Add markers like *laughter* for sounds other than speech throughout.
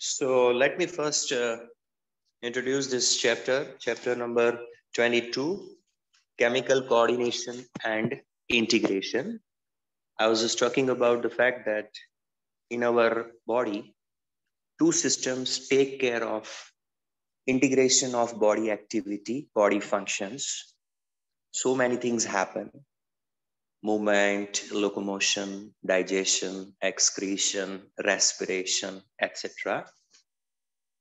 So let me first uh, introduce this chapter, chapter number 22, chemical coordination and integration. I was just talking about the fact that in our body, two systems take care of integration of body activity, body functions. So many things happen movement, locomotion, digestion, excretion, respiration, etc.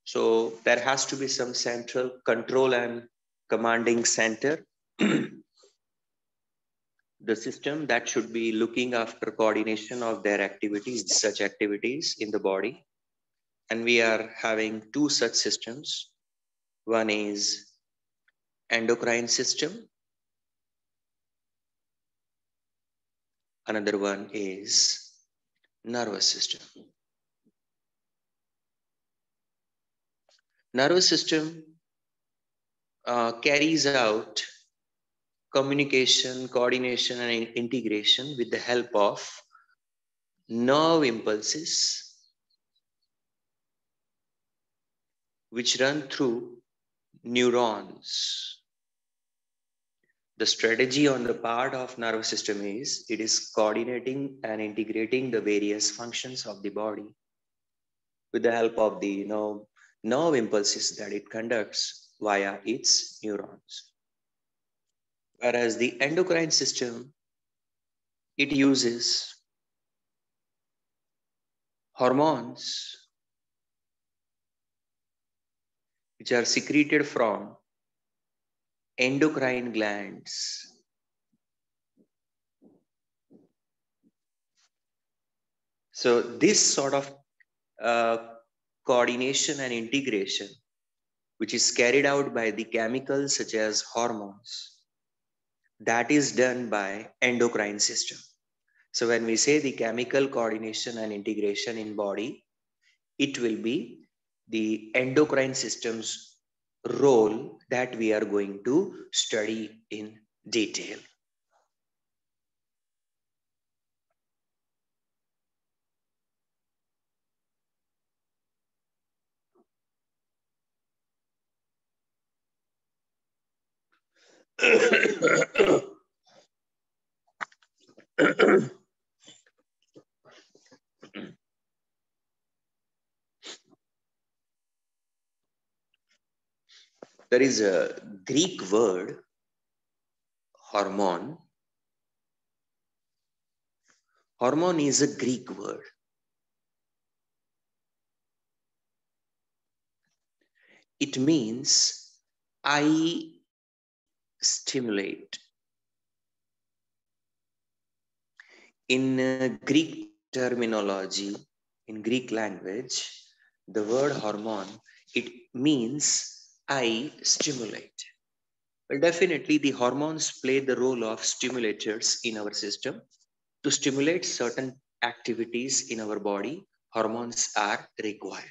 So there has to be some central control and commanding center. *clears throat* the system that should be looking after coordination of their activities, such activities in the body. And we are having two such systems. One is endocrine system Another one is nervous system. Nervous system uh, carries out communication, coordination, and integration with the help of nerve impulses which run through neurons the strategy on the part of nervous system is it is coordinating and integrating the various functions of the body with the help of the you know, nerve impulses that it conducts via its neurons. Whereas the endocrine system, it uses hormones which are secreted from endocrine glands. So this sort of uh, coordination and integration, which is carried out by the chemicals such as hormones, that is done by endocrine system. So when we say the chemical coordination and integration in body, it will be the endocrine system's role that we are going to study in detail. There is a Greek word, hormone. Hormone is a Greek word. It means I stimulate. In uh, Greek terminology, in Greek language, the word hormone, it means I stimulate. Well, definitely the hormones play the role of stimulators in our system. To stimulate certain activities in our body, hormones are required.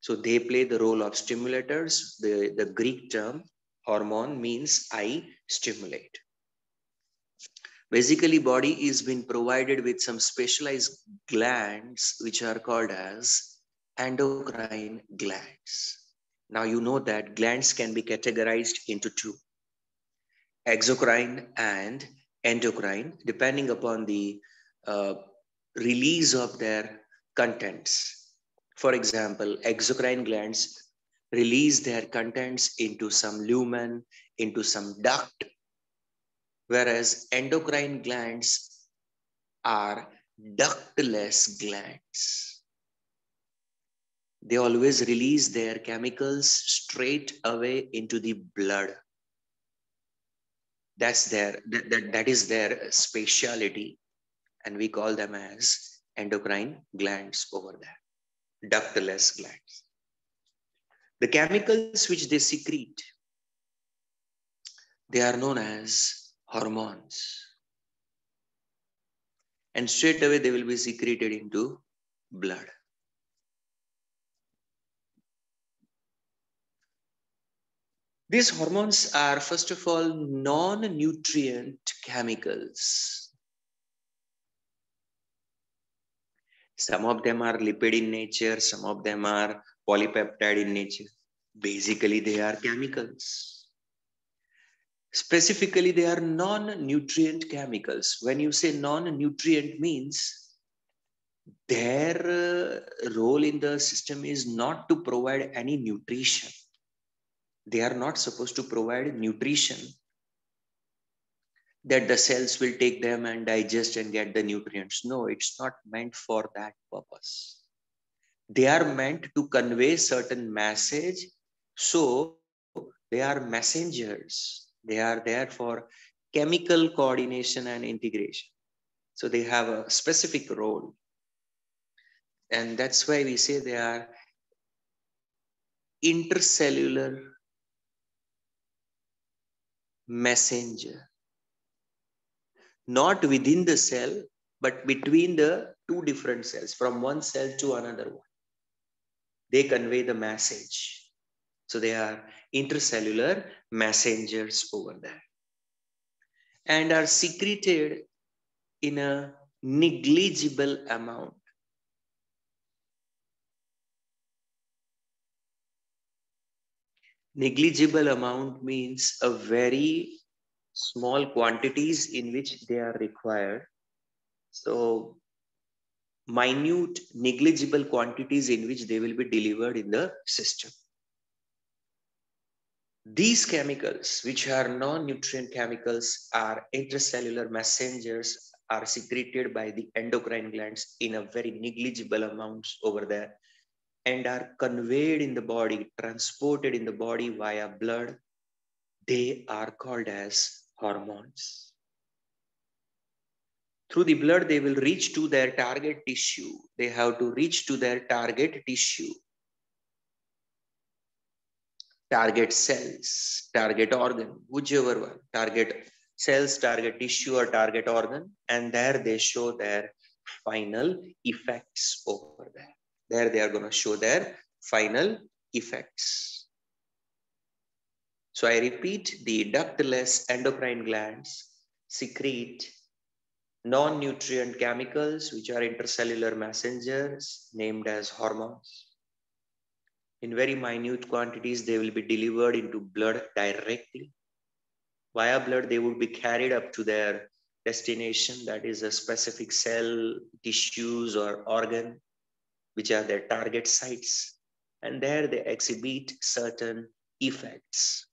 So they play the role of stimulators. The, the Greek term hormone means I stimulate. Basically, body is being provided with some specialized glands which are called as endocrine glands. Now you know that glands can be categorized into two, exocrine and endocrine, depending upon the uh, release of their contents. For example, exocrine glands release their contents into some lumen, into some duct, whereas endocrine glands are ductless glands they always release their chemicals straight away into the blood. That's their that, that, that is their speciality and we call them as endocrine glands over there ductless glands. The chemicals which they secrete they are known as hormones. And straight away they will be secreted into blood These hormones are, first of all, non nutrient chemicals. Some of them are lipid in nature, some of them are polypeptide in nature. Basically, they are chemicals. Specifically, they are non-nutrient chemicals. When you say non-nutrient means their uh, role in the system is not to provide any nutrition. They are not supposed to provide nutrition that the cells will take them and digest and get the nutrients. No, it's not meant for that purpose. They are meant to convey certain message. So they are messengers. They are there for chemical coordination and integration. So they have a specific role. And that's why we say they are intercellular messenger not within the cell, but between the two different cells, from one cell to another one. They convey the message. So they are intercellular messengers over there and are secreted in a negligible amount. Negligible amount means a very small quantities in which they are required. So minute negligible quantities in which they will be delivered in the system. These chemicals, which are non-nutrient chemicals, are intracellular messengers, are secreted by the endocrine glands in a very negligible amounts over there and are conveyed in the body, transported in the body via blood. They are called as hormones. Through the blood, they will reach to their target tissue. They have to reach to their target tissue, target cells, target organ, whichever one, target cells, target tissue, or target organ. And there they show their final effects over there. There they are going to show their final effects. So I repeat, the ductless endocrine glands secrete non-nutrient chemicals, which are intercellular messengers named as hormones. In very minute quantities, they will be delivered into blood directly. Via blood, they would be carried up to their destination, that is a specific cell, tissues, or organ, which are their target sites. And there they exhibit certain effects.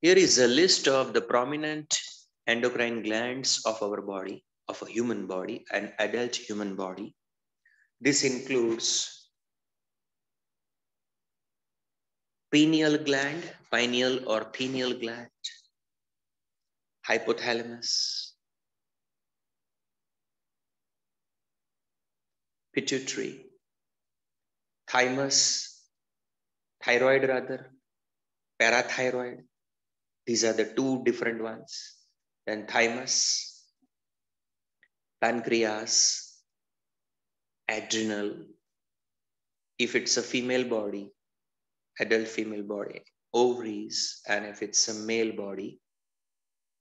Here is a list of the prominent endocrine glands of our body, of a human body, an adult human body. This includes pineal gland, pineal or pineal gland, hypothalamus, pituitary, thymus, thyroid rather, parathyroid, these are the two different ones. Then thymus, pancreas, adrenal. If it's a female body, adult female body, ovaries, and if it's a male body,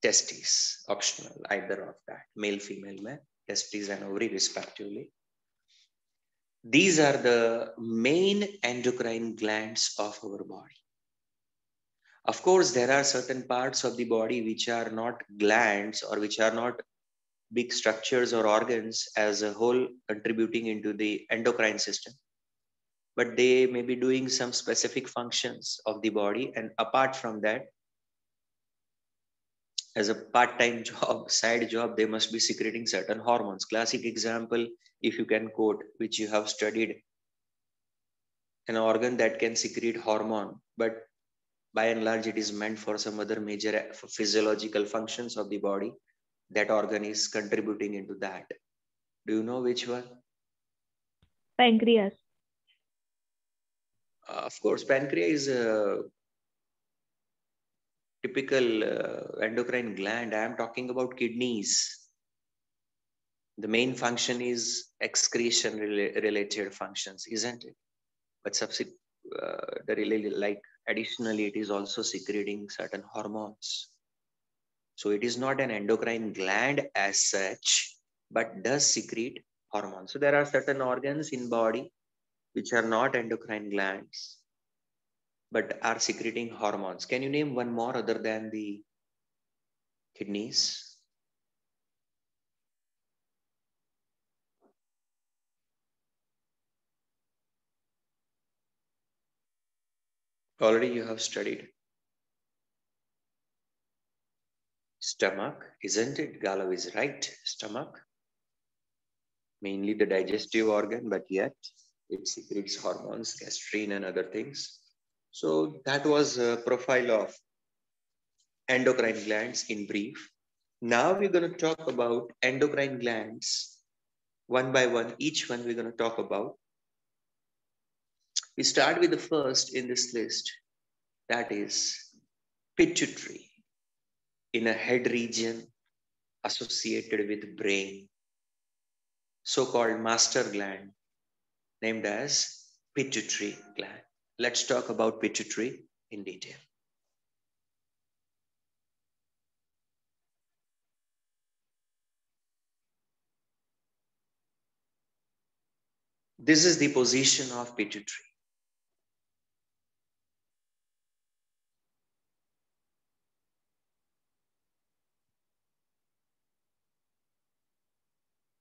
testes, optional, either of that, male, female, male, testes and ovary respectively. These are the main endocrine glands of our body. Of course, there are certain parts of the body which are not glands or which are not big structures or organs as a whole contributing into the endocrine system. But they may be doing some specific functions of the body. And apart from that, as a part-time *laughs* job, side job, they must be secreting certain hormones. Classic example, if you can quote, which you have studied, an organ that can secrete hormone, but by and large it is meant for some other major physiological functions of the body that organ is contributing into that. Do you know which one? Pancreas. Uh, of course pancreas is a typical uh, endocrine gland. I am talking about kidneys. The main function is excretion related functions, isn't it? But subsequent, uh, the really like additionally, it is also secreting certain hormones. So it is not an endocrine gland as such, but does secrete hormones. So there are certain organs in body which are not endocrine glands, but are secreting hormones. Can you name one more other than the kidneys? Already you have studied. Stomach, isn't it? Galav is right. Stomach. Mainly the digestive organ, but yet it secretes hormones, gastrin and other things. So that was a profile of endocrine glands in brief. Now we're going to talk about endocrine glands one by one. Each one we're going to talk about. We start with the first in this list, that is pituitary in a head region associated with brain, so-called master gland named as pituitary gland. Let's talk about pituitary in detail. This is the position of pituitary.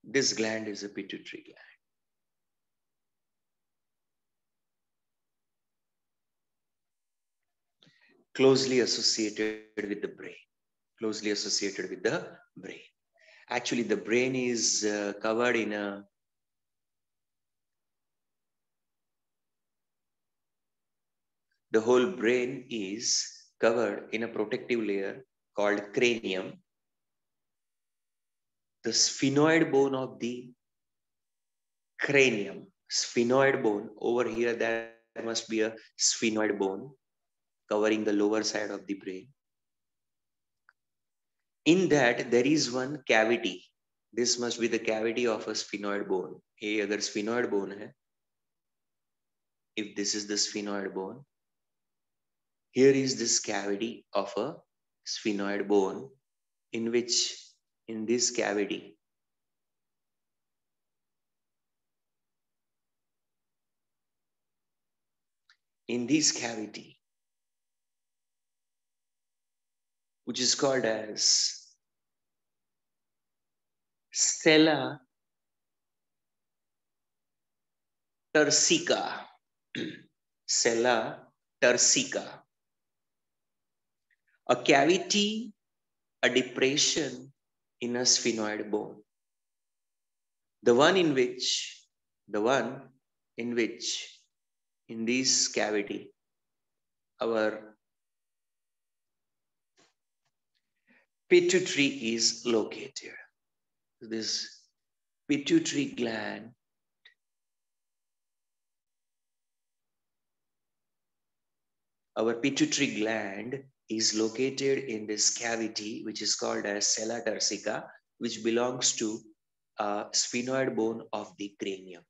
This gland is a pituitary gland. Closely associated with the brain. Closely associated with the brain. Actually, the brain is uh, covered in a the whole brain is covered in a protective layer called cranium the sphenoid bone of the cranium. Sphenoid bone, over here there must be a sphenoid bone covering the lower side of the brain. In that there is one cavity. This must be the cavity of a sphenoid bone. ये अगर sphenoid bone है, if this is the sphenoid bone, here is this cavity of a sphenoid bone in which in this cavity. In this cavity, which is called as sella turcica. sella *clears throat* turcica. A cavity, a depression in a sphenoid bone. The one in which, the one in which, in this cavity, our pituitary is located. This pituitary gland our pituitary gland is located in this cavity, which is called as sella turcica, which belongs to a sphenoid bone of the cranium.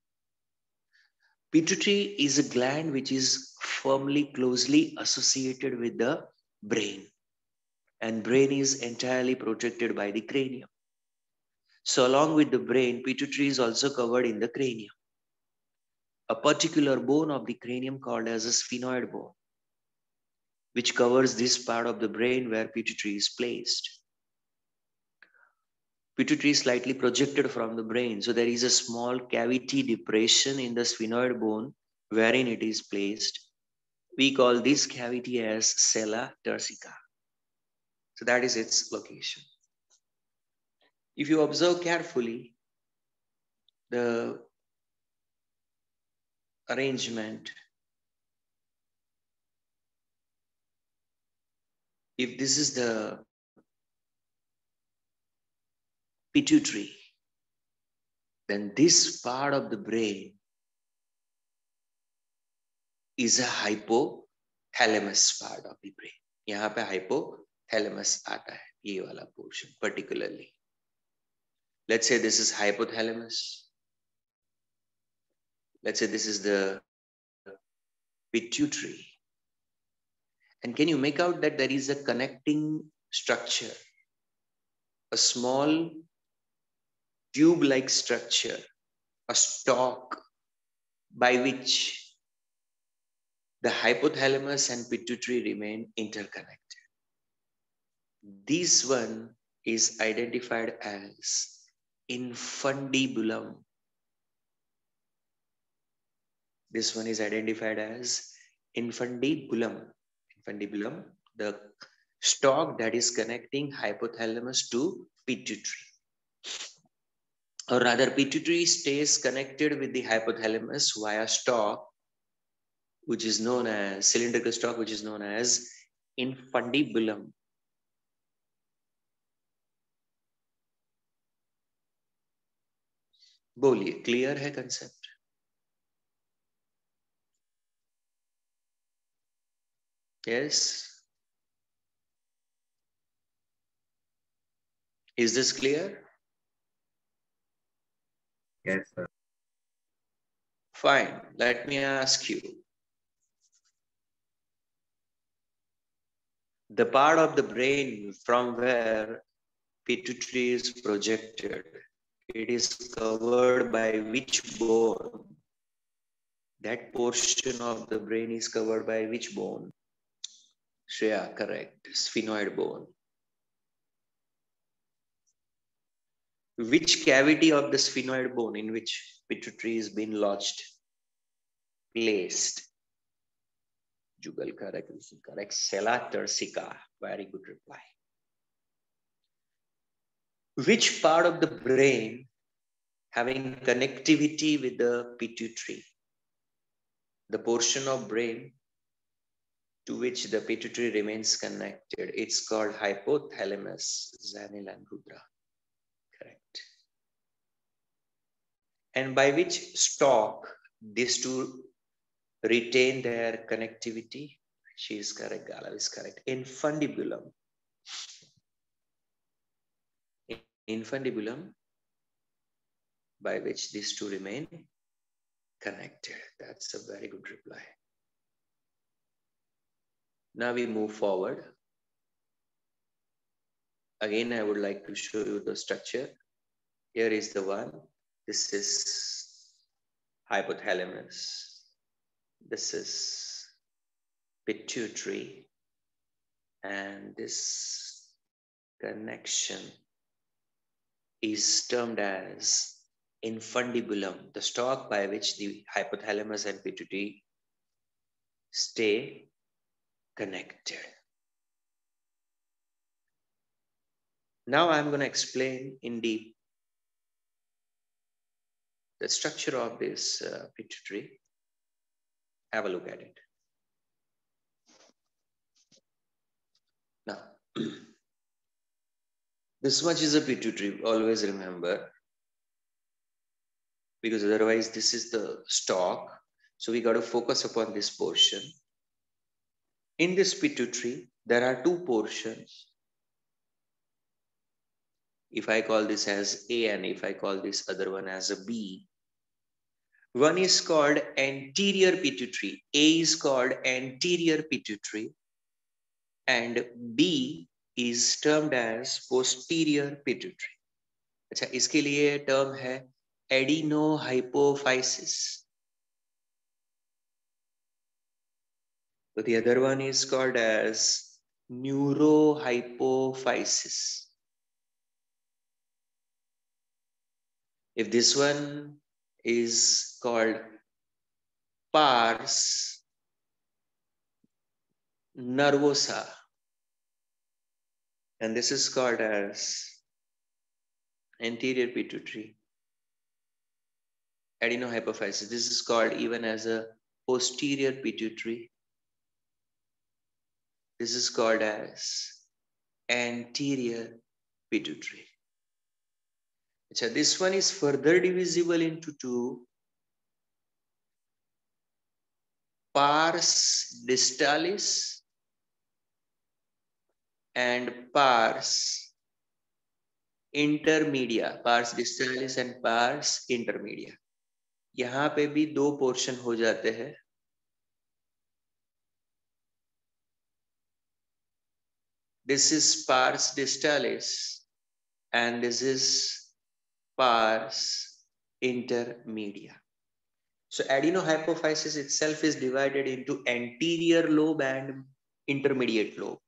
Pituitary is a gland which is firmly, closely associated with the brain. And brain is entirely protected by the cranium. So along with the brain, pituitary is also covered in the cranium. A particular bone of the cranium called as a sphenoid bone which covers this part of the brain where pituitary is placed. Pituitary is slightly projected from the brain. So there is a small cavity depression in the sphenoid bone wherein it is placed. We call this cavity as sella turcica. So that is its location. If you observe carefully, the arrangement if this is the pituitary, then this part of the brain is a hypothalamus part of the brain. यहाँ पे hypothalamus आता है ये वाला portion particularly. Let's say this is hypothalamus. Let's say this is the pituitary. And can you make out that there is a connecting structure, a small tube-like structure, a stalk by which the hypothalamus and pituitary remain interconnected. This one is identified as infundibulum. This one is identified as infundibulum Infundibulum, the stalk that is connecting hypothalamus to pituitary. Or rather, pituitary stays connected with the hypothalamus via stalk, which is known as cylindrical stalk, which is known as infundibulum. बोलिए clear है concept yes is this clear yes sir fine let me ask you the part of the brain from where pituitary is projected it is covered by which bone? That portion of the brain is covered by which bone? Shreya, correct. Sphenoid bone. Which cavity of the sphenoid bone in which pituitary is being lodged? Placed. Jugal correct. Correct. Sella turcica. Very good reply which part of the brain having connectivity with the pituitary, the portion of brain to which the pituitary remains connected. It's called hypothalamus, Zanil and. Correct. And by which stalk these two retain their connectivity? She is correct, Gala is correct. Infundibulum infundibulum by which these two remain connected. That's a very good reply. Now we move forward. Again, I would like to show you the structure. Here is the one. This is hypothalamus. This is pituitary. And this connection is termed as infundibulum, the stalk by which the hypothalamus and pituitary stay connected. Now I'm going to explain in deep the structure of this uh, pituitary. Have a look at it. Now, *clears throat* This much is a pituitary, always remember. Because otherwise this is the stalk. So we got to focus upon this portion. In this pituitary, there are two portions. If I call this as A and if I call this other one as a B, one is called anterior pituitary. A is called anterior pituitary and B is termed as posterior pituitary. अच्छा इसके लिए term है एडिनोहाइपोफाइसिस So the other one is called as neurohypophysis. If this one is called pars nervosa, and this is called as anterior pituitary adenohypophysis. This is called even as a posterior pituitary. This is called as anterior pituitary. So this one is further divisible into two. Pars distalis and pars intermedia pars distalis and pars intermedia यहाँ पे भी दो portion हो जाते हैं this is pars distalis and this is pars intermedia so adenohypophysis itself is divided into anterior lobe and intermediate lobe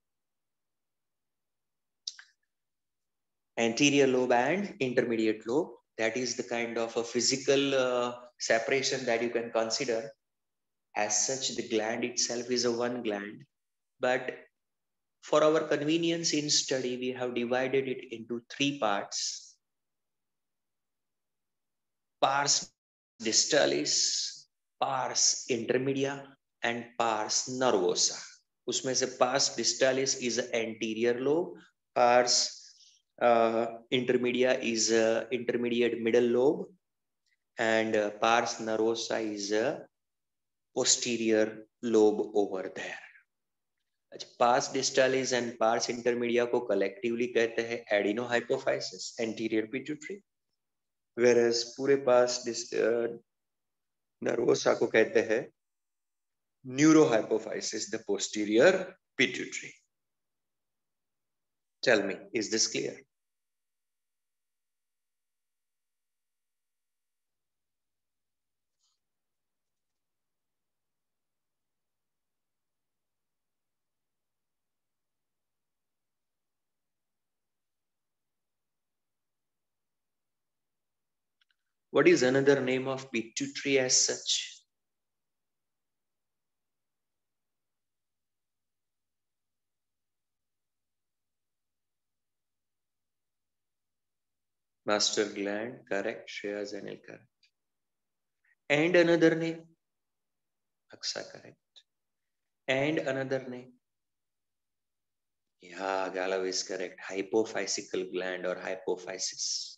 anterior lobe and intermediate lobe. That is the kind of a physical uh, separation that you can consider. As such, the gland itself is a one gland. But for our convenience in study, we have divided it into three parts. Pars distalis, pars intermedia, and pars nervosa. उसमें से pars distalis is anterior lobe, pars uh, intermedia is uh, intermediate middle lobe and uh, pars nervosa is a posterior lobe over there अच्छा pars distalis and pars intermedia को collectively कहते हैं adenohypophysis anterior pituitary whereas पूरे pars nervosa को कहते हैं neurohypophysis the posterior pituitary Tell me, is this clear? What is another name of pituitary as such? Master gland, correct. Shreya Zenil, correct. And another name? Aksa, correct. And another name? Yeah, Galav is correct. Hypophysical gland or hypophysis.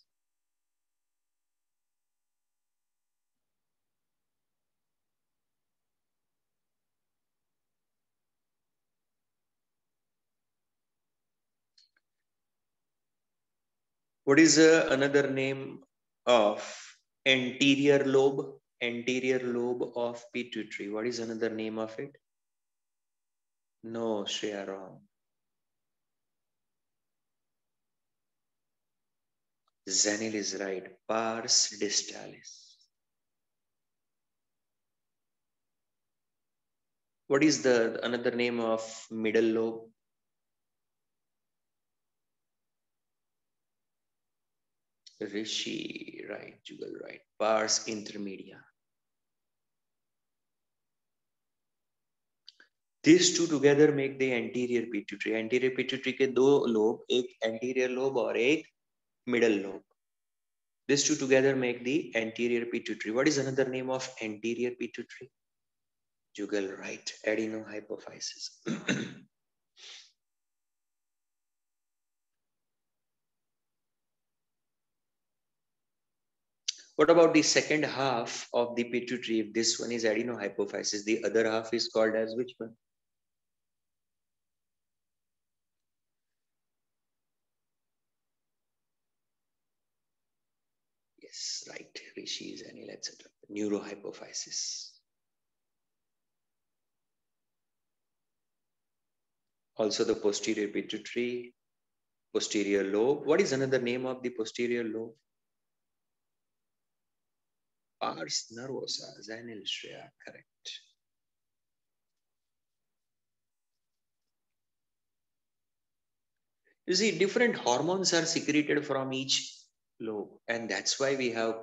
What is uh, another name of anterior lobe? Anterior lobe of pituitary. What is another name of it? No, Shreya, wrong. Zanil is right. Pars distalis. What is the another name of middle lobe? Rishi, right, Jugal, right. Pars intermedia. These two together make the anterior pituitary. Anterior pituitary के दो lobe, एक anterior lobe और एक middle lobe. These two together make the anterior pituitary. What is another name of anterior pituitary? Jugal, right. Adenohypophysis. *clears throat* What about the second half of the pituitary? If this one is adenohypophysis, the other half is called as which one? Yes, right. Rishi is anil, etc. Neurohypophysis. Also the posterior pituitary, posterior lobe. What is another name of the posterior lobe? Pars nervosa, Zainul uh, Shreya, correct. You see, different hormones are secreted from each lobe, and that's why we have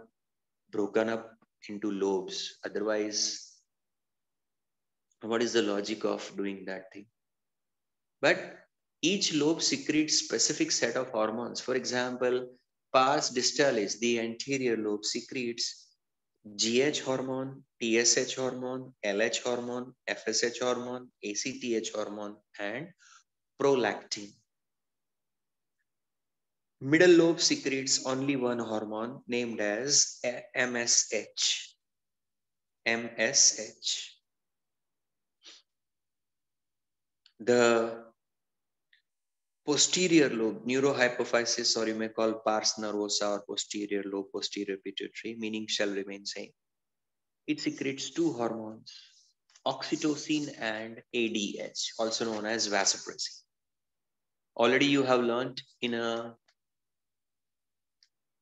broken up into lobes. Otherwise, what is the logic of doing that thing? But each lobe secretes specific set of hormones. For example, pars distalis, the anterior lobe secretes GH hormone, TSH hormone, LH hormone, FSH hormone, ACTH hormone, and prolactin. Middle lobe secretes only one hormone named as MSH. MSH. The posterior lobe, neurohypophysis, or you may call pars nervosa or posterior lobe, posterior pituitary, meaning shall remain same. It secretes two hormones, oxytocin and ADH, also known as vasopressin. Already you have learned in a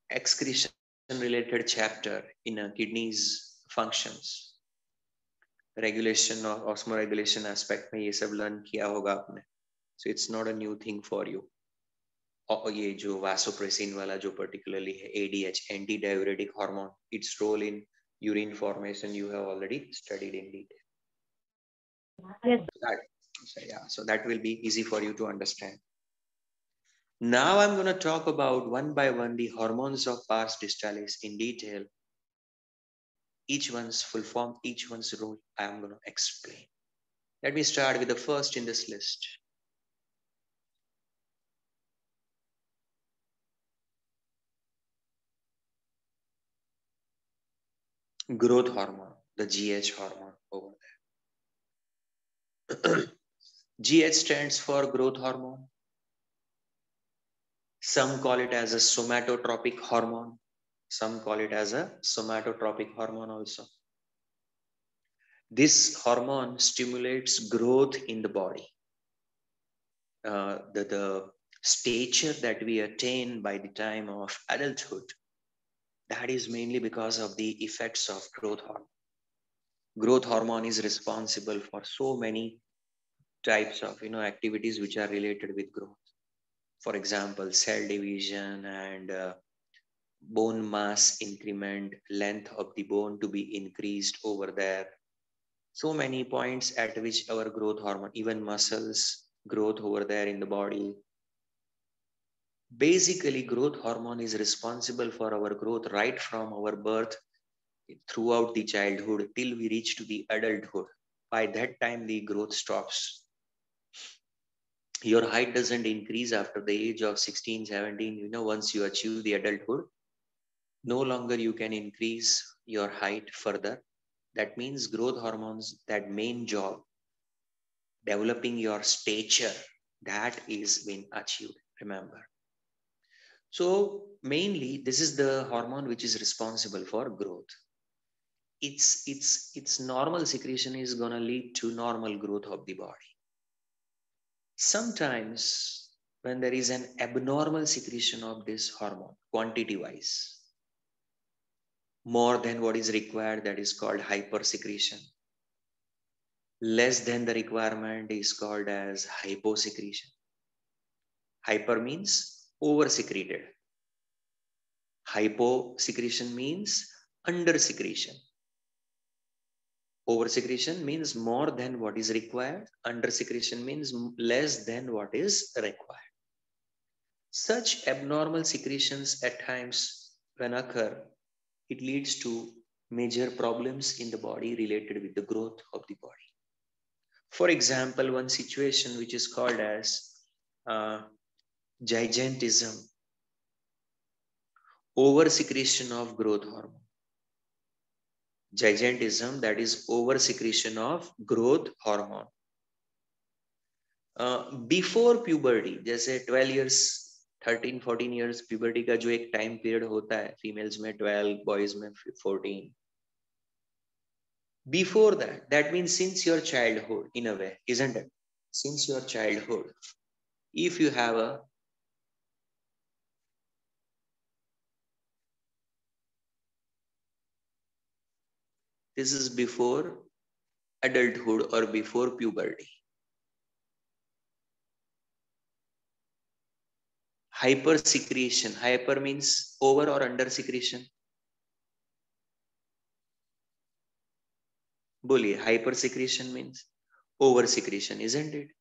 excretion related chapter in a kidneys functions regulation or osmoregulation aspect में ये सब learn किया होगा आपने so it's not a new thing for you और ये जो vasopressin वाला जो particularly है ADH anti diuretic hormone its role in urine formation you have already studied in detail Yes. so that, so yeah so that will be easy for you to understand now i'm going to talk about one by one the hormones of pars distalis in detail each one's full form each one's role i am going to explain let me start with the first in this list Growth hormone, the GH hormone over there. GH stands for growth hormone. Some call it as a somatotropic hormone. Some call it as a somatotropic hormone also. This hormone stimulates growth in the body. Uh, the, the stature that we attain by the time of adulthood that is mainly because of the effects of growth hormone. Growth hormone is responsible for so many types of you know activities which are related with growth. For example, cell division and uh, bone mass increment, length of the bone to be increased over there. So many points at which our growth hormone, even muscles, growth over there in the body, basically growth hormone is responsible for our growth right from our birth throughout the childhood till we reach to the adulthood. By that time the growth stops. Your height doesn't increase after the age of 16 17 you know once you achieve the adulthood no longer you can increase your height further. That means growth hormones that main job developing your stature that is being achieved. Remember so mainly this is the hormone which is responsible for growth. Its, its, its normal secretion is going to lead to normal growth of the body. Sometimes when there is an abnormal secretion of this hormone, quantity wise, more than what is required, that is called hypersecretion. Less than the requirement is called as hyposecretion. Hyper means over secreted. Hypo secretion means under secretion. Over secretion means more than what is required. Under secretion means less than what is required. Such abnormal secretions at times when occur, it leads to major problems in the body related with the growth of the body. For example, one situation which is called as uh, gigantism, over secretion of growth hormone. Gigantism, that is over secretion of growth hormone. Uh, before puberty, जैसे 12 years, 13, 14 years puberty का जो एक time period होता है females में 12, boys में 14. Before that, that means since your childhood, in a way, isn't it? Since your childhood, if you have a This is before adulthood or before puberty. Hyper secretion. Hyper means over or under secretion. Bully. Hyper secretion means over secretion, isn't it?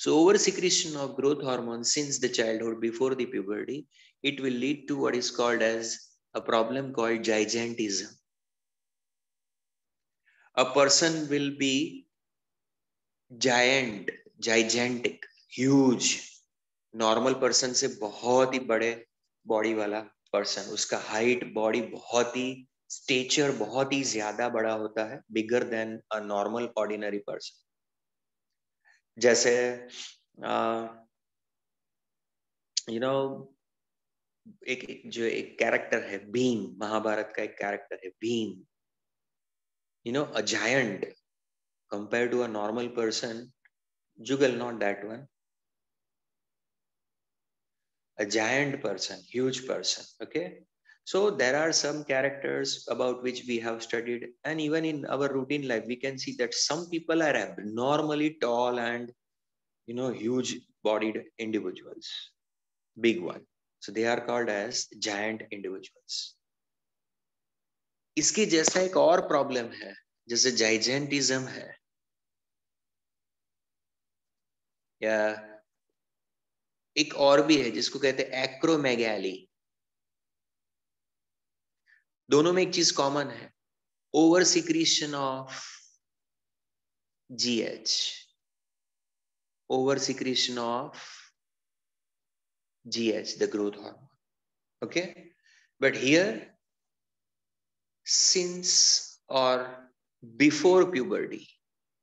So over secretion of growth hormone since the childhood before the puberty, it will lead to what is called as a problem called gigantism. A person will be giant, gigantic, huge. Normal person से बहुत ही बड़े body वाला person उसका height body बहुत ही stretcher बहुत ही ज़्यादा बड़ा होता है bigger than a normal ordinary person जैसे यू नो एक जो एक कैरेक्टर है, भीम, महाभारत का एक कैरेक्टर है, Bhim. You know a giant compare to a normal person Jugal not that one a giant person, huge person, okay? so there are some characters about which we have studied and even in our routine life we can see that some people are abnormally tall and you know huge bodied individuals big one so they are called as giant individuals इसके जैसा एक और problem है जैसे जाइजेंटिज्म है या एक और भी है जिसको कहते हैं एक्रोमेगैली दोनों में एक चीज़ कॉमन है over secretion of G H over secretion of G H the growth hormone okay but here since और before puberty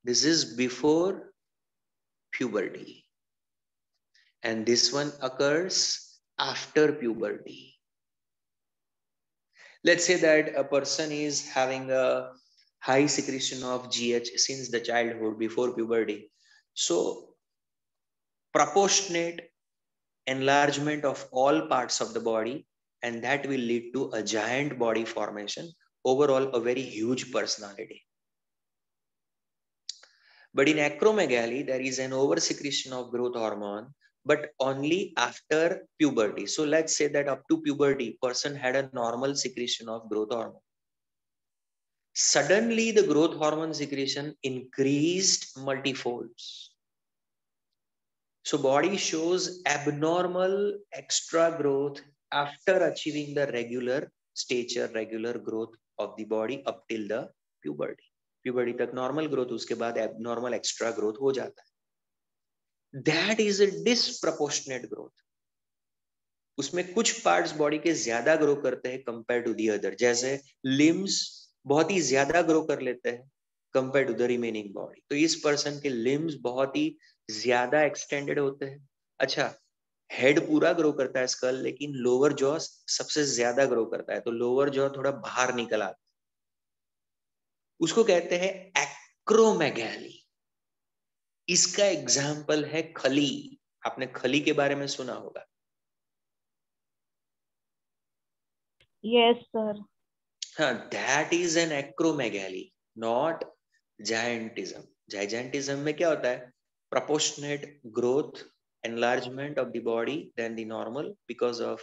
this is before puberty and this one occurs after puberty Let's say that a person is having a high secretion of GH since the childhood before puberty. So, proportionate enlargement of all parts of the body and that will lead to a giant body formation overall a very huge personality but in acromegaly there is an oversecretion of growth hormone but only after puberty so let's say that up to puberty person had a normal secretion of growth hormone suddenly the growth hormone secretion increased multifolds so body shows abnormal extra growth after achieving the regular stature, regular growth of the body up till the puberty. Puberty tak normal growth, uske baad abnormal extra growth ho jata hai. That is a disproportionate growth. उसमें कुछ parts body के ज़्यादा grow करते हैं compare to the other जैसे limbs बहुत ही ज़्यादा ग्रो कर लेते हैं compare to the remaining body तो इस पर्सन के लिम्स बहुत ही ज़्यादा एक्सटेंडेड होते हैं। अच्छा हेड पूरा ग्रो करता है स्कल लेकिन लोअर जॉ सबसे ज़्यादा ग्रो करता है। तो लोअर जॉ थोड़ा बाहर निकल आता उसको कहते हैं एक्रोमेगैली इसका एग्ज़ाम्पल है खली। आपने खली के बारे में सुना होगा। यस सर हाँ that is an acromegaly not gigantism gigantism में क्या होता है? Proportionate growth enlargement of the body than the normal because of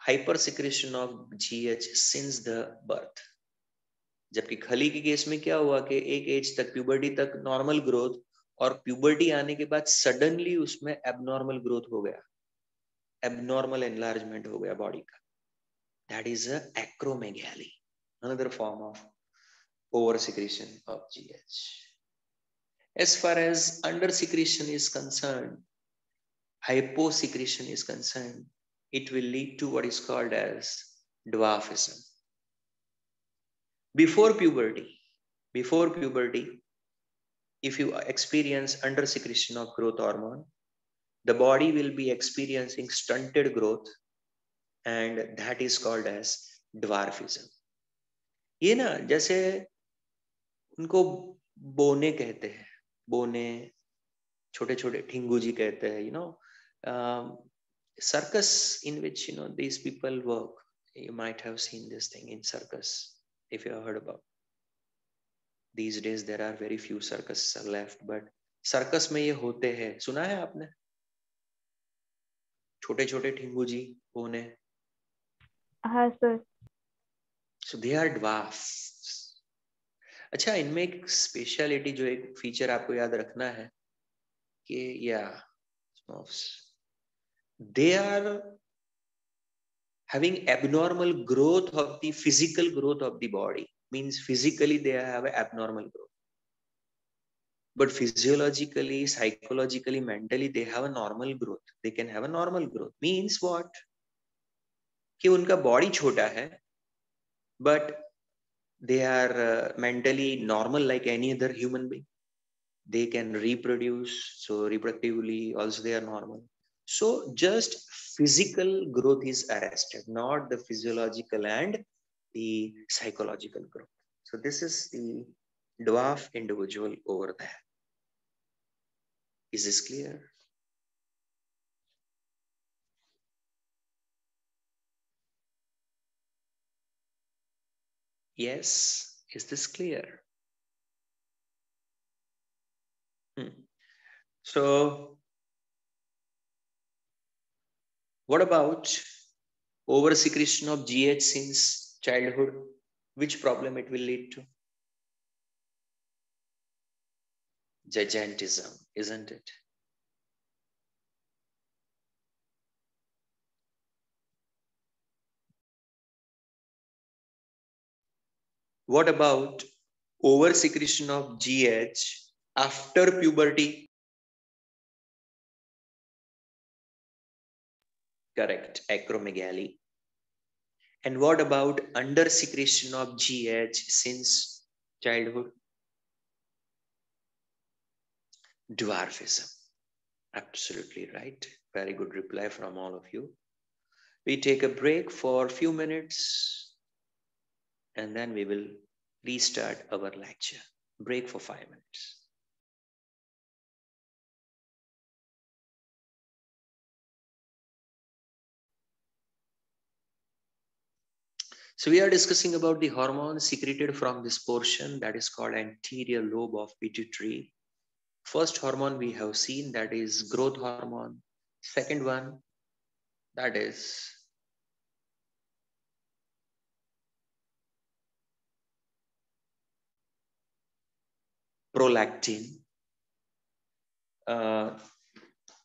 hypersecretion of GH since the birth. जबकि खली के केस में क्या हुआ कि एक एज तक प्यूबर्टी तक नॉर्मल ग्रोथ और प्यूबर्टी आने के बाद सडनली उसमें एबनॉर्मल ग्रोथ हो गया। एबनॉर्मल एनलार्जमेंट हो गया बॉडी का। That is acromegaly another form of over secretion of G H as far as under secretion is concern hypo secretion is concern it will lead to what is called as before puberty before puberty if you experience under secretion of growth hormone, the body will be experiencing stunted growth and that is called as dwarfism. ये ना जैसे उनको बोने कहते हैं बोने छोटे छोटे ठिंगू जी कहते हैं you know in which you know these people work you might have seen this thing in circus if you have heard about these days there are very few circus left but circus में ये होते हैं। सुना है आपने? छोटे छोटे ठिंगू जी होने हाँ, अच्छा इनमें एक स्पेशलिटी जो एक फीचर आपको याद रखना है कि या they are having abnormal growth of the physical growth of the body means physically they have abnormal growth but physiologically psychologically mentally they have a normal growth they can have a normal growth means what कि उनका body छोटा है but they are uh, mentally normal like any other human being they can reproduce. So reproductively also they are normal. So just physical growth is arrested, not the physiological and the psychological growth. So this is the dwarf individual over there. Is this clear? Yes, is this clear? Hmm. So what about over secretion of GH since childhood? Which problem it will lead to? Gigantism, isn't it? What about over secretion of GH after puberty? Correct, acromegaly. And what about under secretion of GH since childhood? Dwarfism. Absolutely right. Very good reply from all of you. We take a break for a few minutes and then we will restart our lecture. Break for five minutes. So we are discussing about the hormones secreted from this portion that is called anterior lobe of pituitary. First hormone we have seen that is growth hormone. Second one that is prolactin. Uh,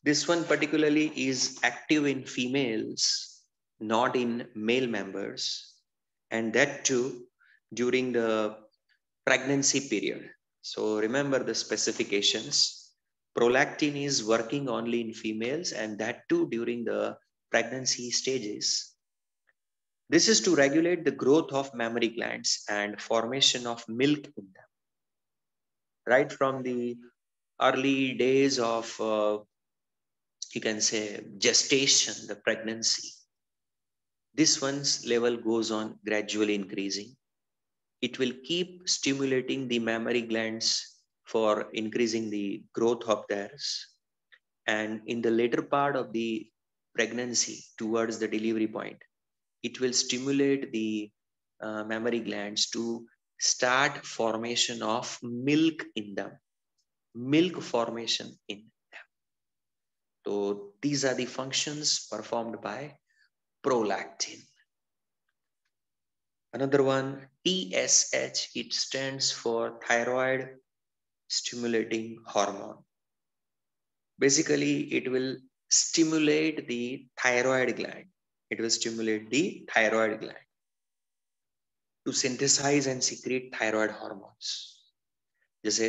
this one particularly is active in females, not in male members, and that too during the pregnancy period. So remember the specifications. Prolactin is working only in females and that too during the pregnancy stages. This is to regulate the growth of mammary glands and formation of milk in them right from the early days of, uh, you can say, gestation, the pregnancy. This one's level goes on gradually increasing. It will keep stimulating the mammary glands for increasing the growth of theirs. And in the later part of the pregnancy, towards the delivery point, it will stimulate the uh, mammary glands to start formation of milk in them milk formation in them so these are the functions performed by prolactin another one tsh it stands for thyroid stimulating hormone basically it will stimulate the thyroid gland it will stimulate the thyroid gland to synthesize and secrete thyroid hormones जैसे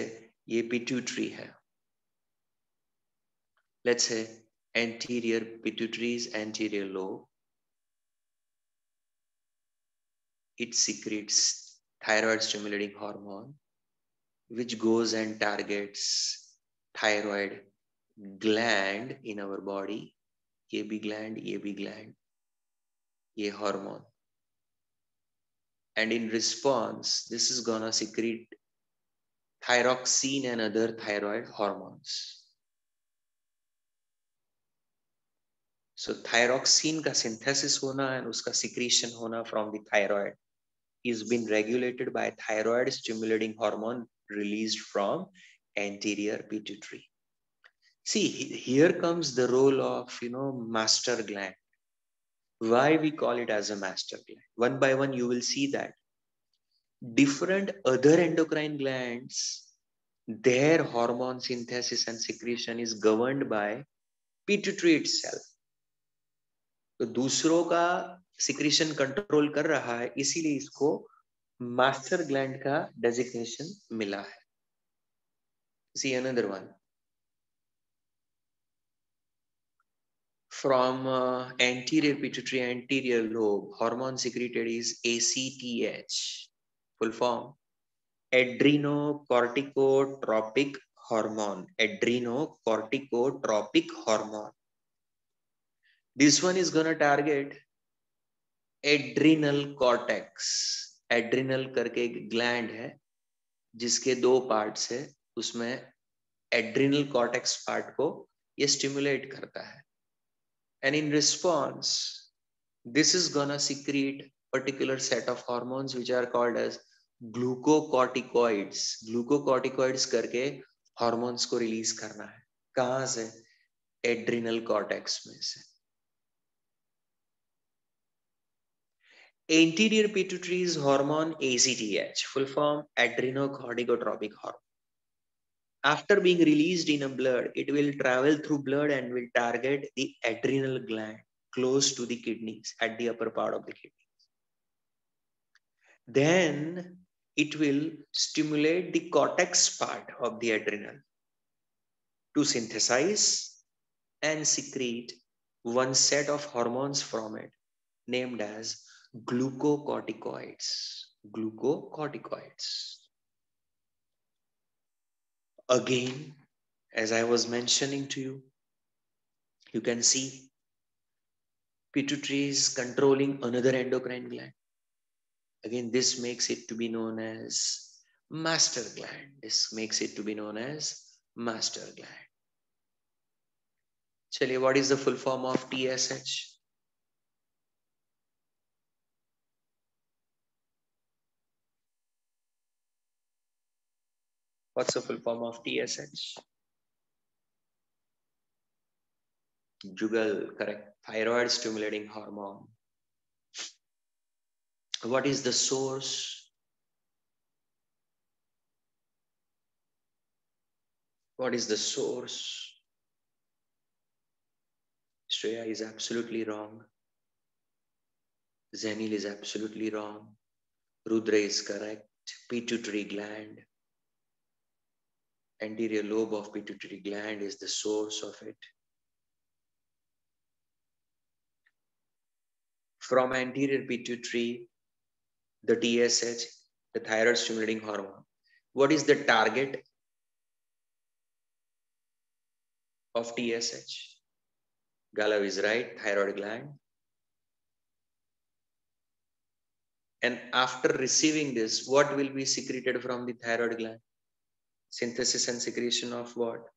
ये pituitary है let's say anterior pituitary's anterior lobe it secretes thyroid stimulating hormone which goes and targets thyroid gland in our body ये भी gland ये भी gland ये hormone and in response, this is gonna secrete thyroxine and other thyroid hormones. So thyroxine ka synthesis hona and uska secretion hona from the thyroid is being regulated by thyroid stimulating hormone released from anterior pituitary. See, here comes the role of, you know, master gland why we call it as a master gland. One by one, you will see that different other endocrine glands, their hormone synthesis and secretion is governed by pituitary itself. तो दूसरों का secretion control कर रहा है, इसीलिए इसको master gland का designation मिला है। See another one from anterior pituitary anterior lobe hormone secreted is A C T H full form adreno corticotropic hormone adreno corticotropic hormone this one is gonna target adrenal cortex adrenal करके एक gland है, जिसके दो parts है, उसमें adrenal cortex part को ये stimulate करता है। And in response this is gonna secrete particular set of hormones which are called as glucocorticoids glucocorticoids करके हॉर्मोन्स को रिलीज़ करना है। कहाँ से? एड्रिनल कॉर्टेक्स में से। Anterior pituitary's hormone ACTH full form adrenocorticotropic hormone after being released in a blood it will travel through blood and will target the adrenal gland close to the kidneys at the upper part of the kidneys. Then it will stimulate the cortex part of the adrenal to synthesize and secrete one set of hormones from it named as glucocorticoids. Glucocorticoids. Again, as I was mentioning to you, you can see pituitary is controlling another endocrine gland. Again, this makes it to be known as master gland. This makes it to be known as master gland. Chaliye, what is the full form of TSH? What's the full form of TSH? Jugal, correct. Thyroid stimulating hormone. What is the source? What is the source? Shreya is absolutely wrong. Zenil is absolutely wrong. Rudra is correct. Pituitary gland. Anterior lobe of pituitary gland is the source of it. from anterior pituitary, the TSH, the thyroid stimulating hormone. What is the target of TSH? Galav is right, thyroid gland. And after receiving this, what will be secreted from the thyroid gland? Synthesis and secretion of what?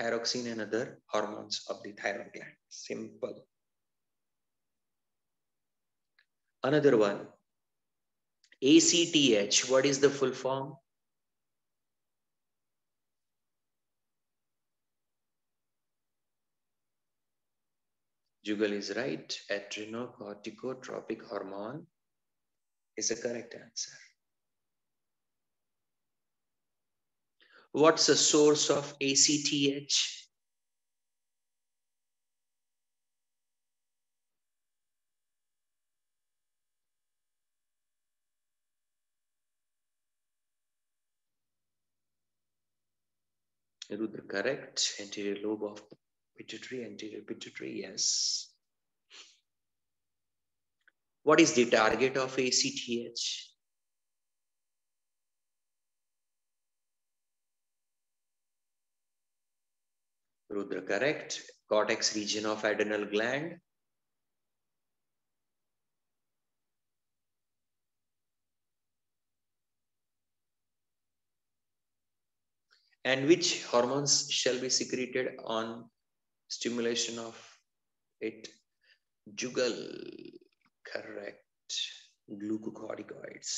Thyroxine and other hormones of the thyroid gland. Simple. Another one. ACTH, what is the full form? Jugal is right. Adrenocorticotropic hormone is the correct answer. What's the source of ACTH? Rudra, correct. Anterior lobe of pituitary, anterior pituitary, yes. What is the target of ACTH? Rudra, correct. Cortex region of adrenal gland. and which hormones shall be secreted on stimulation of it jugal correct glucocorticoids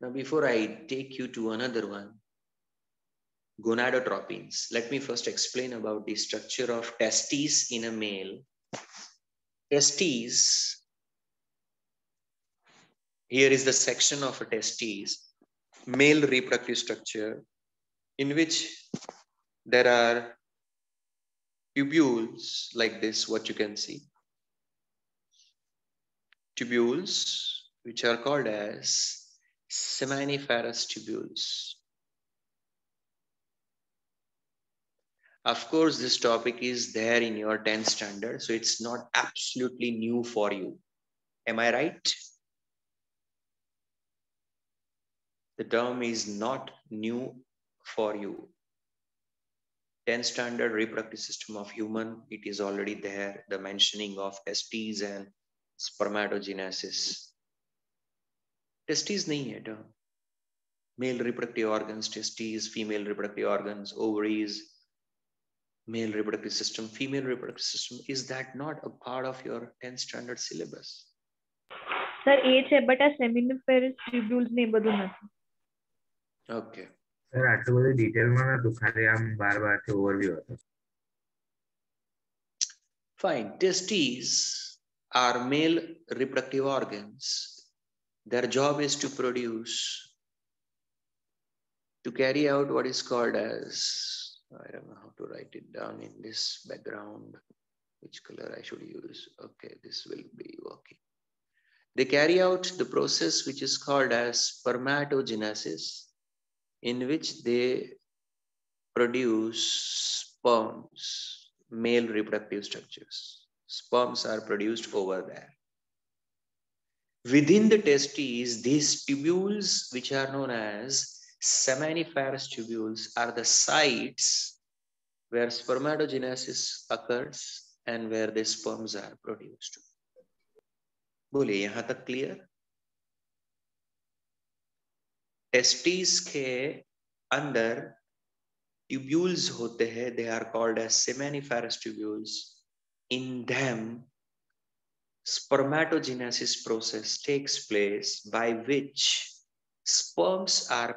now before i take you to another one gonadotropins let me first explain about the structure of testes in a male testes here is the section of a testes, male reproductive structure, in which there are tubules like this, what you can see. Tubules, which are called as seminiferous tubules. Of course, this topic is there in your 10 standard, so it's not absolutely new for you. Am I right? The term is not new for you. 10 standard reproductive system of human, it is already there, the mentioning of S.T.s and spermatogenesis. Testes nahi hai term. Male reproductive organs, testes, female reproductive organs, ovaries, male reproductive system, female reproductive system. Is that not a part of your 10 standard syllabus? Sir એ છે but આ seminiferous ટ્યુબ્યુલ્સ ને એ બધું નથી Okay. Sir આટલું બધું ડિટેલમાં નતું ખાલી આમ બાર બાર થી ઓવરવ્યુ હતો Fine. Testes are male reproductive organs. Their job is to produce, to carry out what is called as, I don't know how to write it down in this background, which color I should use. Okay, this will be working. They carry out the process which is called as spermatogenesis, in which they produce sperms, male reproductive structures. Sperms are produced over there. Within the testes, these tubules, which are known as seminiferous tubules, are the sites where spermatogenesis occurs and where the sperms are produced. बोलिए यहां तक clear testis के अंदर tubules होते हैं they are called as seminiferous tubules in them spermatogenesis process takes place by which sperms are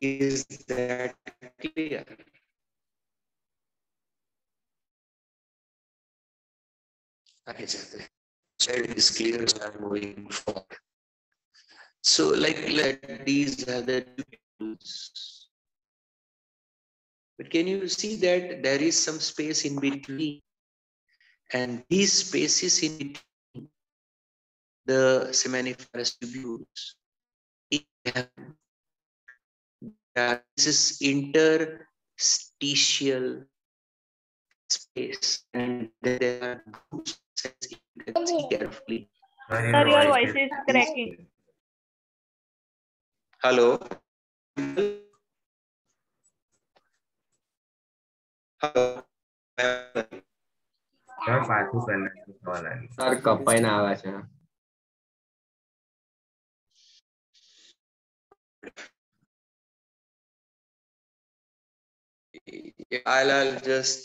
Is that clear? Okay, Said clear, so I'm moving forward. So, like, let these are the tubules. But can you see that there is some space in between? And these spaces in between the seminiferous tubules, this is interstitial space and there are groups that you can see carefully. Sir, Sir, your voice voice is cracking. Hello? Hello? Sir પાછું પહેલા થવા લાગ્યું sir કપાઈને આવે છે I'll, I'll just